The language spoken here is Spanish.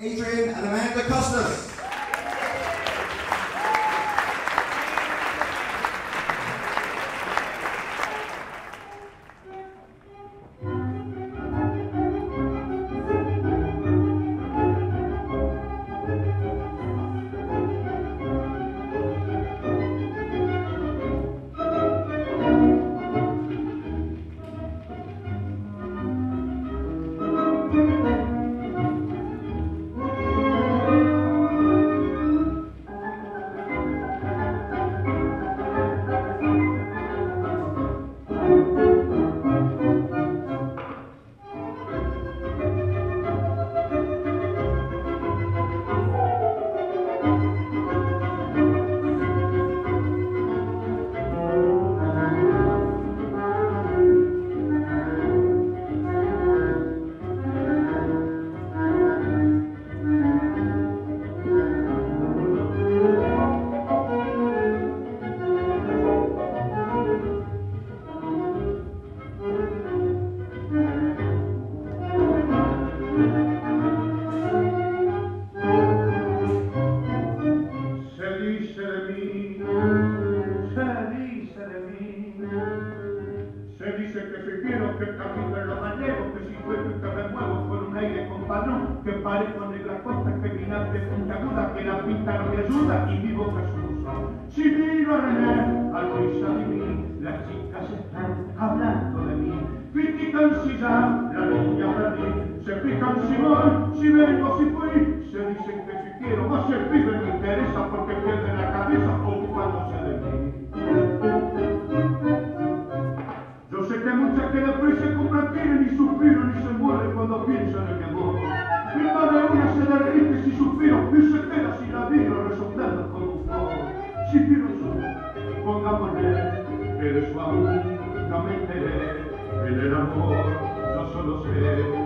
Adrian and Amanda Costas. Que camino en los gallegos, que si juego y que me muevo con un aire compadrón, que parezco negra costa, que mi nave puntiaguda, que la pinta no me ayuda y mi boca es un. Si miro a René, al risa de mí, las chicas están hablando de mí, critican si ya la niña perdí, se fijan si voy, si vengo, si fui, se dicen que si quiero, más el pero yo aún nunca me enteré en el amor, yo solo sé